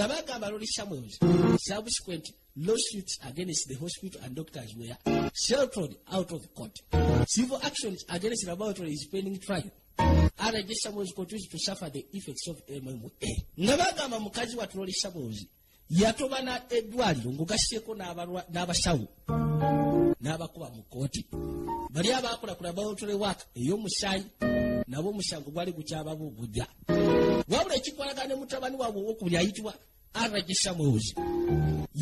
nga bagamba loli samuels subsequent lawsuits against the hospital and doctors were sheltered out of court. Civil actions against laboratory is pending trial. Rj samuels continues to suffer the effects of mma nga bagamba mukazi wa loli samuels yatobana eddwaliro ng'ogasseko n'abasawo n'abakuba mu kooti bali abaakola ku laboratory work ey'omusaayi nabo omusango gwali gukyababuubujja wabula ekikwalagana ne mutabani waabwe owokubuli ayitibwa rg samuels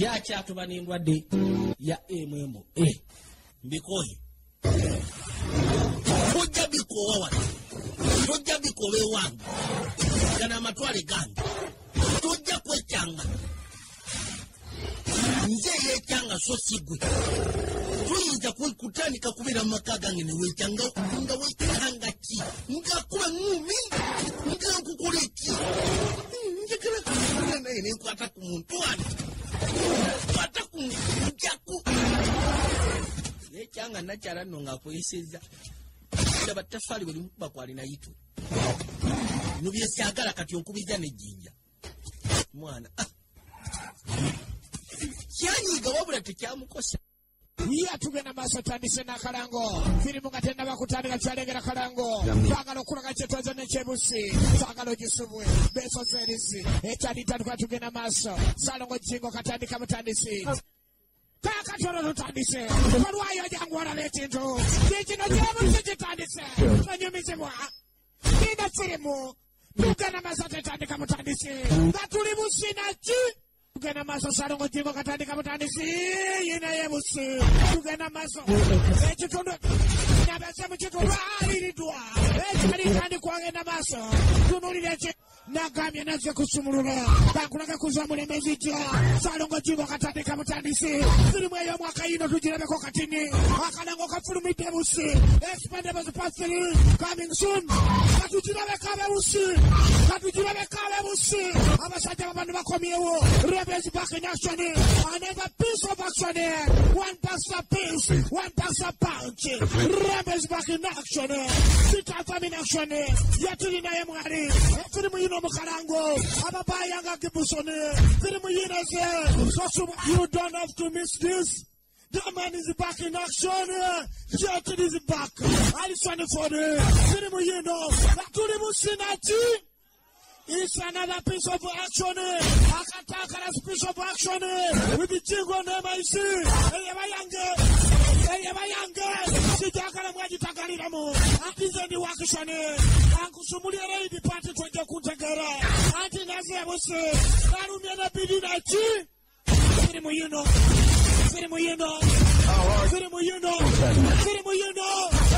yakyatoba n'endwadde ya mmo mbikoye tojja bikoowa wano. Tojja bikoowa ewange gana amatwale gange. Tojja kwekyanga. Nze yekyanga so sigwe tuyinza kutandika kubeera mu maka gange newekyanga nga wekyanga ki ngakuba ngumi nga nkukola eki njagala kuaa naye nenkwata ku muntu wano kwata ku njaku yekyanga nakyala nno ngaakweseza laba tafaali bwe limukuba kwalina yitu no byesyagala kati onkubiza nejjinja mwana ah. kyanyiga wabula tekyamukosa iya tugenda maaso tandise n'akalango firimu nga tennaba kutandika kyalengera kalango. Twagala okulaga kyetwaza nekyebusi twagala ogisubwe besoza erisi ekyalitandika tugenda maaso salongo jingo katandika mutandisi kakatolo tutandise olwayo jangu olaba ekintu kikino kyebusi kitandise onyumizibwa ina firimu tugenda maaso tetandika mutandisi nga tuli businaki tugenda maaso salongo jingo katandika mutandisi yina yebusi tugenda maaso. Ekitundu nabese mu kitundu aliridwa ekyalitandikwa maaso. Tunulira eki nagambye nazze kusumulula. Bankulaga kuza mulemezi jja salongo jingo katandika mutandisi firimu ey'omwaka yino katini. Akalango kafulumidde busi expendables pasiri coming soon. Katugirabeko abebusi katugirabeko abebusi abasajja bakomyewo. Rebels back in action another piece of action. One pass a piece one pass a punch. Rebels back in action sitatham in action. Yatuli naye mwali firimu mukalango ababayanga gibusoni firimu yino ze sosumu you don't have to miss this The man is back in action. Jetted is back. Alison for the Firimu yino. Tuli musinachi. It's another piece of action. Akatakara piece of action. With the jingo name I see. Eyabayange. Eyabayange. Sijakala mwajitakaliramu. Atize ndi wakishane. Ankusumulia raidi pati twenje kuntegera. Anti nazi ya busi. Narumia na bidi na chi. Firimu yino. Firimu yino. Firimu yino. Firimu yino. Firimu yino.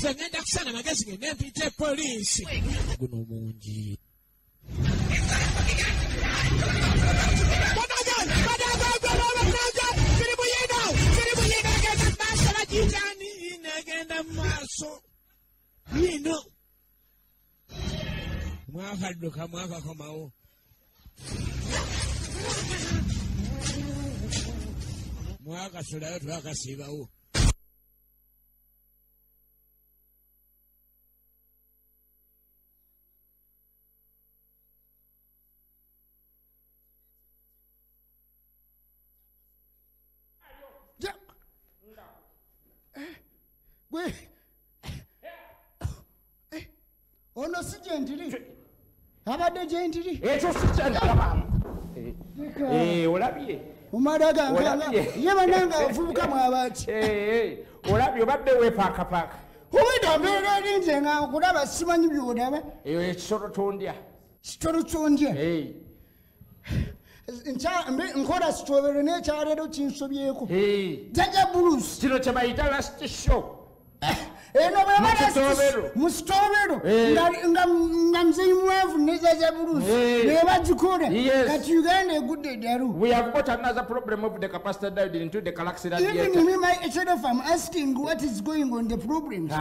nze ngenda kusana magezi gende mpite poliisi guno mungi negenda maaso yino mwakadduka mwakakomawo mwakasulayo twakasiibawo gwe ono si gyendiri abadde gyendiri ekyo sikyandalabamu olabye omala gankanga Olabye. ye bananga avubuka mwabaki olabye obadde weepaakapaaka obwedda mbeera eri nze nga nkulaba simanyi byolaba eyo ekisolo tondya kitolo kyondya nkola sitobero nekyaleero kinsobyeko jaja bulusi kino kyebayita last show eno Mukitobero. musitobero Eh. nga nze mwavu nezaza bulusi Eh. nebagikola Yes. kati uganda egudde eddalu We have got another problem of the capacitor diode into the galaxy even radiator. me myself i'm asking what is going on the problems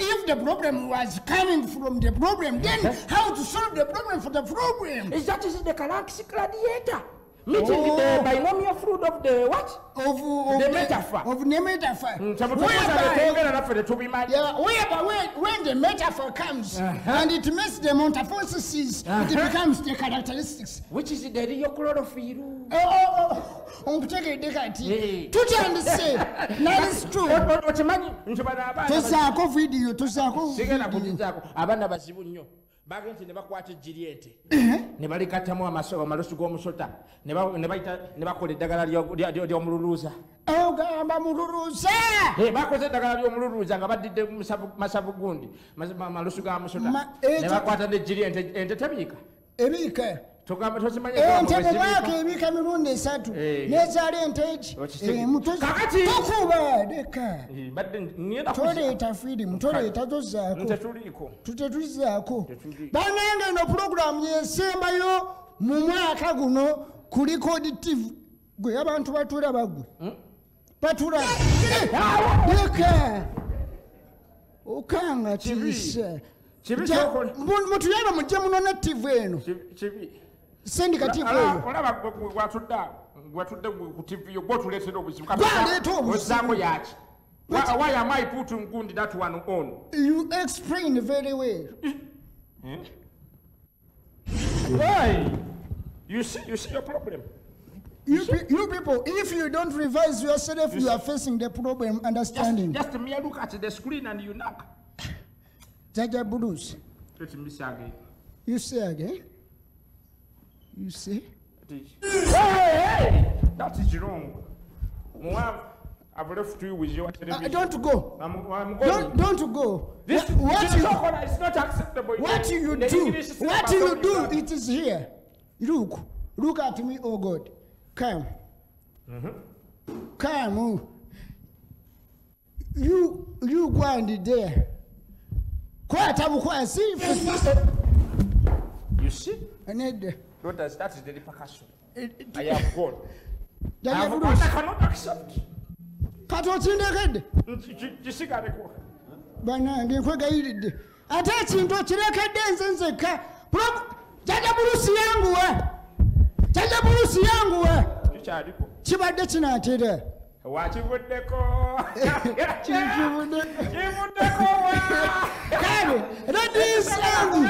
if the problem was coming from the problem then how to solve the problem for the problem Is that is the galaxy radiator? Meeting Oh. the binomial fluid of the what? of, of The metaphor. of the metaphor Kyemutubuuza Whereby- betwogera naffe tetubimanyi. Yeah, whereby when, when the metaphor comes Uh-huh. and it meets the metamorphosis, it Uh-huh. becomes the characteristics. Which is the real chlorophyll. Oh, oh, oh, okutegedde kati Yeah. tutandise that is true O- o- okimanyi nti bano abaana tosaako vidiyo tosaako sigenda vidiyo. kugizaako abaana bazibu nnyo bagenze ne bakwata ejjiri ente ne balikattamu amaso- amalusu g'omusota. Ne bakola eddagala ly'omululuuza. Ogamba mululuuza! Eh, bakoze eddagala ly'omululuuza nga baddidde masavu gundi malusu ga musota. Ne ta- bakwata n'ejjiri ente ente tebiika ebiika ente ebigambo mu mwaka bwe ebiika mirundi esatu Eh. nezaala ente eki Okisege- Eh, muto- Kakati- tokuba leka zibiika. Eh, badde ngenda kuza- toleeta firimu toleeta tozaako nte tuliiko. Tutetulizaako Tetuli. banange eno pulogulaamu yesembayo mu mwaka guno ku likodi tv gwe abantu batulaba gwe batulaba leka okanga tiisa kibi Ja- kyokola mu- mutuyaba mujje munona tv eno Kibi- kibi sendika tv Ala- eyo olaba gwe- gwe- gwatudde awo, gwatudde gwe ku tv yo gwotuleetera obuzibu Gwaleeta obuzibu. ozaako yaki Why- why am I putting Gundi that one on? you explain very well eh? Why? You see, you see your problem. you, pe- you people if you don't revise yourself you are facing the problem understanding just mere look at the screen and you knock. jaja blues Let me say again. you say again you see? Hey, hey! That is wrong. I've left you with your Uh, television. don't go. I'm, I'm going. Don't don't go. This, what this you is not acceptable. what you do? What you do? It is here. Look, look at me, oh God. Come. Come. oh. You you go and there. Kwata bukwasi. You see? Anede. What does, that is the repercussion. I have gone. I, have, I bulusi. cannot accept. Kati ki- kisigaleko. banange nkwegayiridde ate ekintu okirekedde nze nzekka Pro- jaja bulusi yanguwa jaja bulusi Kikyaliko. kibadde kinaatera Wakivuddeko. Kivuddeko kale radisangu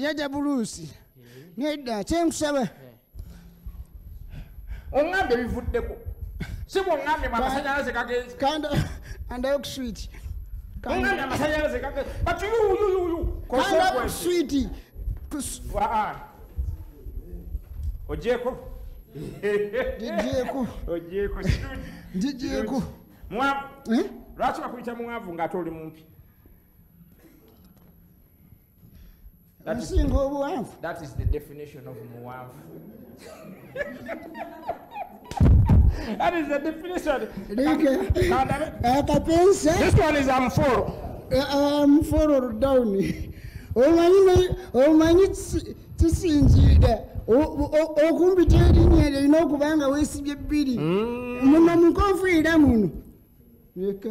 Jaja bulusi nedda kyenkusaba oŋŋambye bivuddeko. Si bwoŋŋambye mu amasanyalaze gagenze kanda andayokuswiti oŋŋambye amasanyalaze gagenze but yuyuyuyu kandakuswiti ogyeko Ndigyeko. ogyeko Ndigyeko. mwavu Eh? lwaki bakuyita muwavu ng'ate oli mumpi That is- nsinga obuwanvu that is the definition of muwavu that is the definition. Akapensa this one is amforo I'm forward down. omanyi omanyi kisi- kisinziira O- o- okumpita erinnya lirina okuba nga weesibye bbiri. Muno mukofiira muno. Leka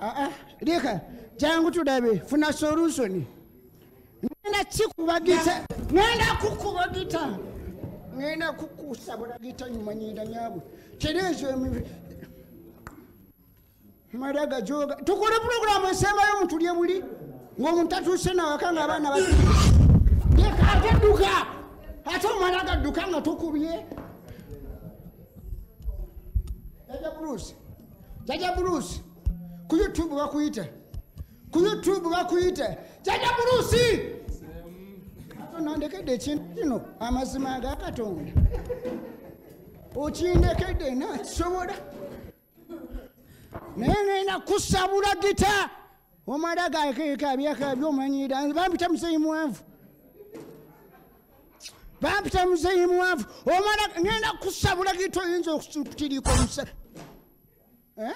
Aa, leka jangu tulabe funa solusoni ngenda kikuba gita ngenda kukuba gita ngenda kukusabula gita nyumanyira nyabwe. Kiri ekyo emi- madaga joga. Tukole pulogulamu esembayo mutulye buli. Ng'omuntu atuuse nawaka ng'abaana leka ate dduka ate omwana gadduka nga tukubye. Jaja bruce. Jaja bruce ku youtube bakuyita ku youtube bakuyita jaja bruce nondekedde ekintu kino amazima aga katonda okindekedde nakisobola naye ngenda kusabula gita. Omwana gakekabyakabya omanyira bampita muzeyi mwanvu bampita muzeyi mwanvu omwana ngenda kusabula gita. Oyinza okutiriika omusa Eh?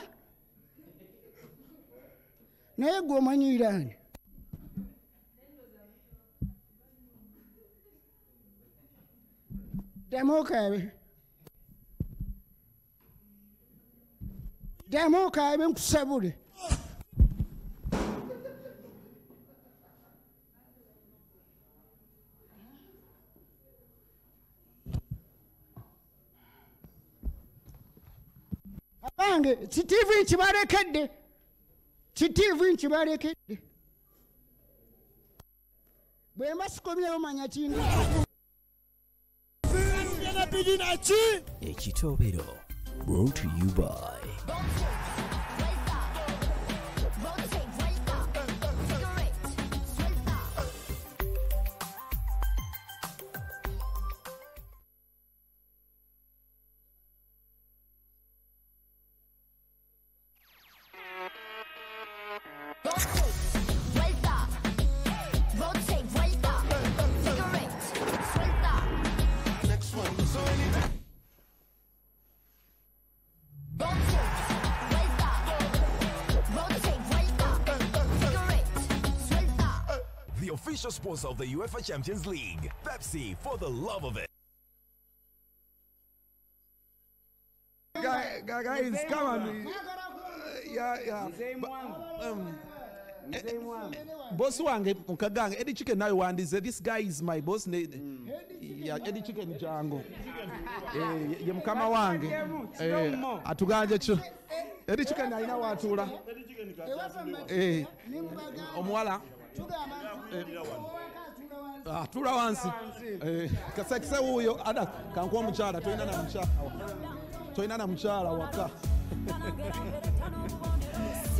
Naye gwe omanyiraani ddamu okaabe. Ddamu okaabe nkusabule. Abange kitiivi nkibalekedde kitiivi nkibalekedde bwe mba sikomyewo manya bidi naki ekitobero brought to you by official sponsor of the UEFA Champions League. Pepsi, for the love of it. Guy- guy- guys, come on. Yeah, yeah. Um, bosi wange mukagange edi chicken nayo wandize this guy is my boss ne ya edi chicken jango Eh, ye- ye mukama wange Eh, atuganje kyo edi chicken alina watula Eh, omuwala atula wansi. Eh, kasekise wuuyo. Ada kankuwa omukyala tolina na mukyala tolina na mukyala waka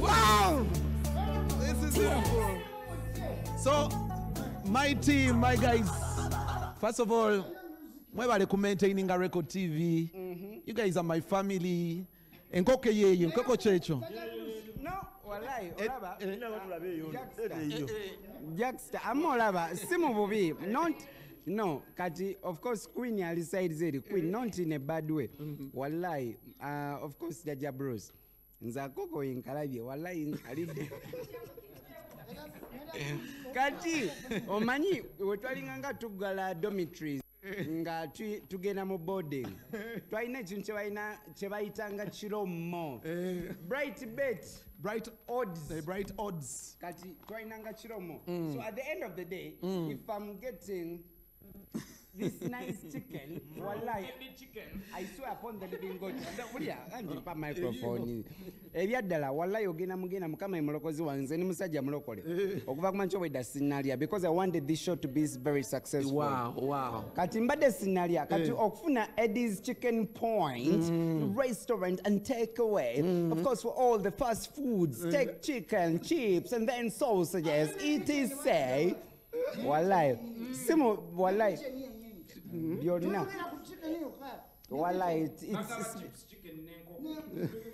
wow! This is beautiful so my team my guys first of all mwebale ku maintaining a record tv you guys are my family. Enkoko yeyo enkoko kyekyo. No walayi Eh, olaba eh, jacksta ama olaba si mu bubi not no kati of course queen ali side zeri. Queen not in a bad way. Wallahi uh, of course jaja bros. Nze akoko yenkalabye wallahi alidde kati omanyi wetwalinga nga tuggala dormitories nga tu- tugenda mu boarding. Twalina ekintu kyebayitanga kiromo bright bet bright odds. Eh, bright odds. Kati kiromo so at the end of the day if i'm getting this nice chicken wallahi. I swear upon the living god. Bulya andipa microphone. Eh, Ebyaddala wallahi ogenda mugenda mukama ye mulokozi wanze ni musajja mulokole okuva kumanyi kyobwedda sinalya because i wanted this show to be very successful. Wow wow. Kati mbadde sinalya kati okufuna eddie's chicken point restaurant and take away of course for all the fast foods take chicken chips and then sausages. Etc wallahi. Simu wallahi. Byonna wallahi it's, it's,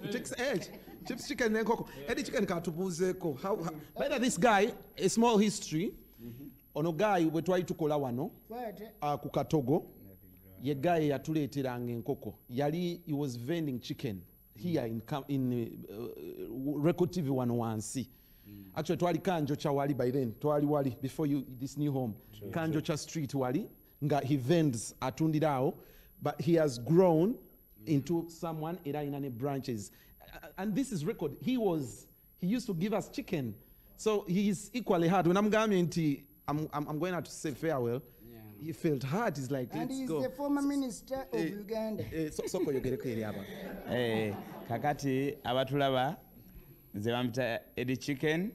Chicks, eh, chips chicken nenkoko edi chicken katubuuzeeko better this guy a small history. Ono guy bwe twali tukola wano uh, ku katogo ye guy yatuleeteranga enkoko yali he was vending chicken here in, in uh, record tv wano wansi actually twali kanjo cha wali by then. Twali wali before you, this new home. Kanjo cha street wali nga he vends atundira awo but he has grown into someone era alina ne branches. And this is record. He was he used to give us chicken. So he is equally hard. When amugambye nti I'm, I'm, I'm going out to say farewell. He felt hard. He's like and let's he is go. the former minister of uganda. Eh, so- soko yogereko eri aba eh, kakati abatulaba nze bampita edi chicken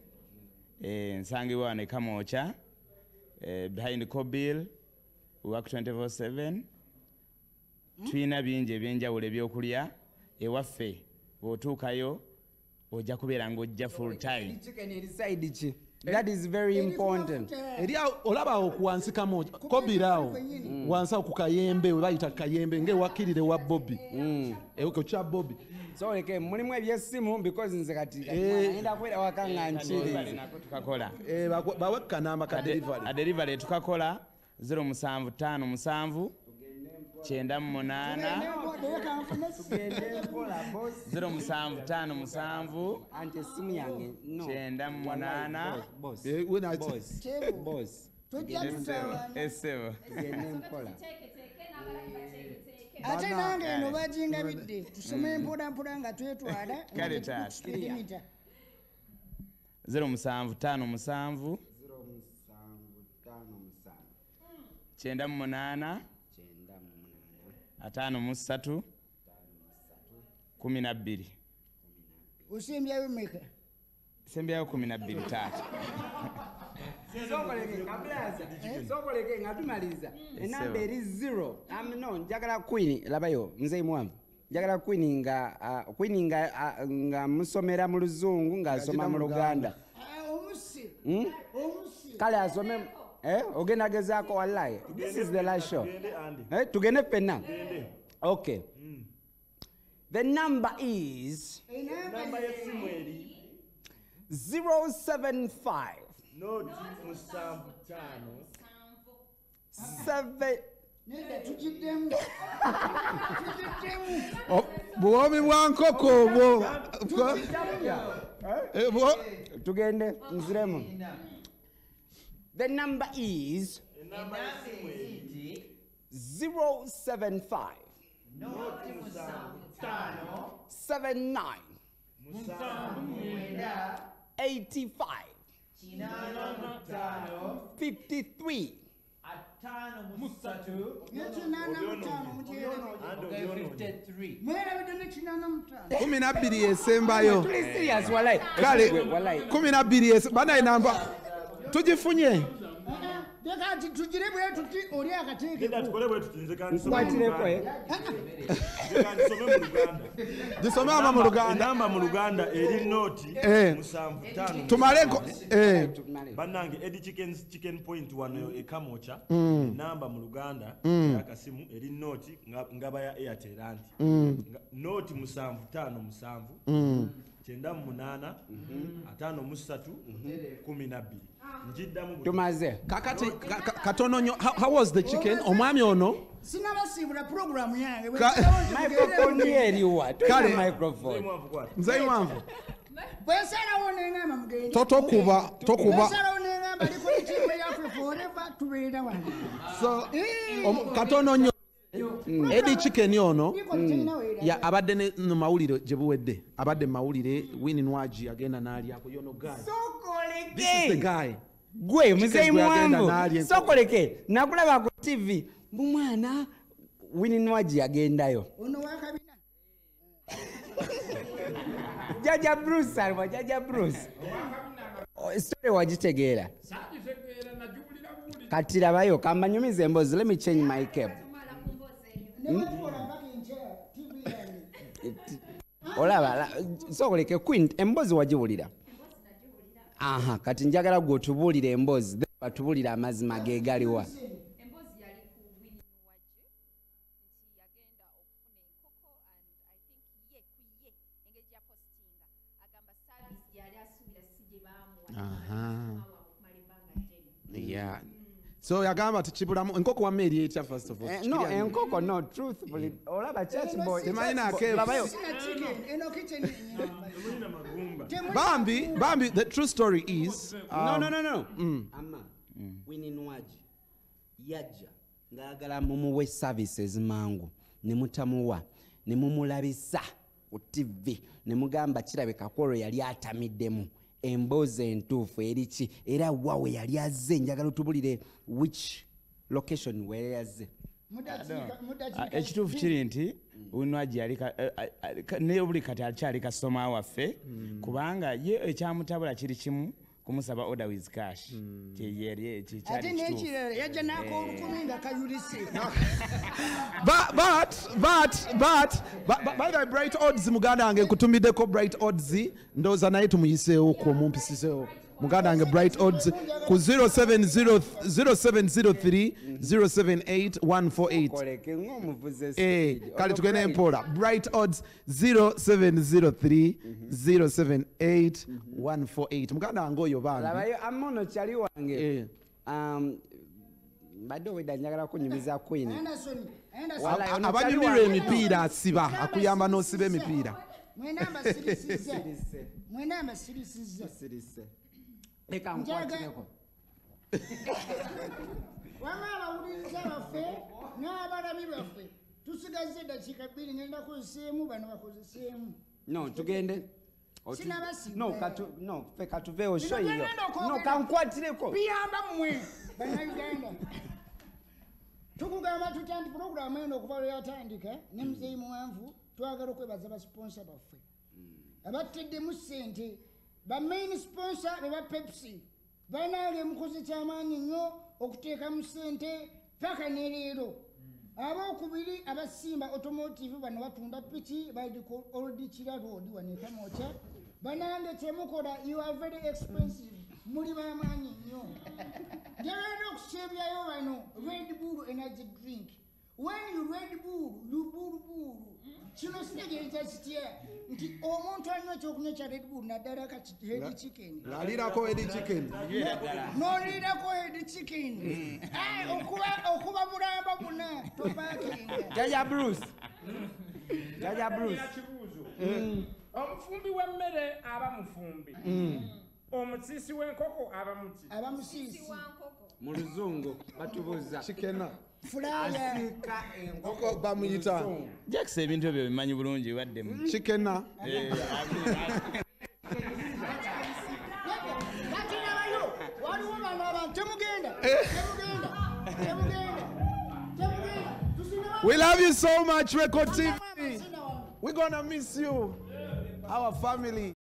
eh, nsangibwa wano ekamoocha eh, behind cobil work 247 tulina bingi ebyenjawulo ebyokulya ewaffe bw'otuukayo ojja kubeera ng'ojja full time. That is very important. eri olaba awo ku wansi kamoja kobira awo. wansi awo ku kayembe we bayita kayembe ngaewakkirire wa bobi ekyo kya bobi so leke mulimu ebyessimu because nze kati Eh. enda kubeera waka nga nkirize tukakola. Eh, bawe- bawe kanamba ka delivery adelivery tukakola 0757 kyenda mu munaana 0757 anti essimu yange no. kyenda mu munaana. Boss. Eh, when I- Boss. Boss. esebo mpola. ate nange eno bagingabidde tusome mpolampola nga twetwala Kale taata. 0757 kyenda mu munaana ataano mu ssatu kumi na bbiri. Osembyayo meka sembyayo kumi na bbiri taata. Sokoleke kabulaza sokoleke nga tumaliza enamba eri zero. Um, no njagala queen labayo nze mwamu njagala queen nga ah, queen nga nga musomera mu luzungu ng'asoma mu luganda. Omusi Hmm? omusi. Kale asome eh, ogenda gezaako wallahi this is the last show. Eh, tugende ffenna okay the number is enamba 075 noti musanvu ttaano seven nedda tukiddemu tukiddemu buwomi bwa nkoko obwo. Eh, tugende nziremu the number is 075 79 85 53 nekinana mutaano mwerabidde nekinana mutaano kumi na bbiri esembayo tuli serious wallahi kale wallahi kumi na bbiri ese- banaye namba tugifunye. Teka nti tugire bwe tuti oli genda akateekeko tukole bwe tutinze nkwatireko eh? kandisome mu luganda gisome ama mu luganda. enamba mu luganda eri noti Eh. tumaleko eh, bannange edi chicken, chicken point wano ekamocha Mm. enamba mu luganda yakasimu eri noti nga- ngaba ya airtel anti Mm. Noti musanvu ttaano musanvu. Mm. kyenda mu munaana ataano mu ssatu kumi na bbiri. njiddamu buli- tumaze. Kakati ka- ka- katono nnyo how, was the chicken? Omwami ono? sinabasiibula puroguramu yange. Eriwa nze mwanvu bwesalawo neŋamba mugenzi To- tokuba. So katono nnyo edi chicken ono ya abadde mu mawulire gye buwedde. Abadde mu mawulire wini nwagi agenda n'alyako yono guy this is the guy. Gwe n'alya enkoko. sokoleke nakulaba ku tv mumwana wininwagi yagendayo ono wakabina jaja bruce aliwa jaja bruce. Oh, story wagitegeera kati labayo kambanyumiza emboozi let me change my cap. Olaba la- sokoleke queen emboozi wagiwulira aha kati njagala gwe otubuulire emboozi then batubuulire amazima ge galiwa so yagamba tikibulamu enkoko wamma eri etya first of all? Eh, no enkoko no truthfully olaba church boy Temanyi na church boy- KFC. labayo. Sina chicken. eno kitchen bambi bambi the true story is no um, no no no. ama wininwagi yajja ngaagala mumuwe services mangu ne mutamuwa ne mumulabisa ku tv ne mugamba kirabika kwolwo yali atamiddemu emboozi entuufu eriki. Era wawe yali azze njagala otubulire which location were yazze Ah, ekituufu kiri nti unwagi yali ka- eh, eh, eh, buli kati akyali kasitoma waffe kubanga ye ekyamutabula kiri kimu kumusaba order with cash. Kyeyeri ate kyali kituufu. n'ekirala yajja n'akoolukumi nga kayulise. But, but, but, but, but, by the bright odds muganda wange nkutumiddeko bright odds. Ndowooza naye tumuyiseewo ku omumpisiseewo muganda wange bright odds ku 0703 0778 koleke ng'omuvuzi Eh, espeed. kale tugende bright. mpola bright odds 0703 078 148 muganda wange oyo bambi labayo amono kyali wange. Eh. Um, mbadde owedda njagala kunyumiza queen. Abanyumirwa emipiira asiba akuyamba n'osiba emipiira. Mwena mbasirisizza Sirise, mwena mbasirisizza sirise. Leka Njaga- nkwatireko wama abawuliriza baffe n'abalabi baffe tusigaze eddakiika bbiri ngenda kuziseemu bano bakozeseemu no tugende. Otu- Sinabasiba. no katu- no fe katuveewo Bino sho iyo byagenda okwogera. no kankwatireko biyamba mmwe bannayuganda tukugamba tutya nti pulogulaamu eno okuva lwe yatandika ne muzeeyi muwanvu twagala okwebaza basponsa baffe. Abatteddemu ssente bamain sponsor be ba pepsi. Banange mukozi kyamaanyi nnyo okuteekamu ssente paka ne leero. Abookubiri abasimba automotive bano batunda piki baidiko oludikira road wanekamokya banange temukola you are very expensive. Muli bamaanyi nnyo. Njagala okukyebyayo bano red bull energy drink when you red bull you bull bull kino sitegeeza kitya nti omuntu anywa ekyokunywa kya red bull naddala kahedi chicken. lalirako edi chicken. Noliirako edi chicken. Okuba- bulamba buna topakinga jaja bruce. Jaja bruce. Kibuuzo omufumbi w'emmere aba mufumbi. Omusiisi w'enkoko aba muki abamusiisi mu luzungu batubuuza fulaya asiika Koko ebintu ebyo bimanyi bulungi baddemu chikena. Nakirabayo waliwo bano abantu temugenda Eh. temugenda temugenda temugenda we love you so much record tv we're gonna miss you. Our family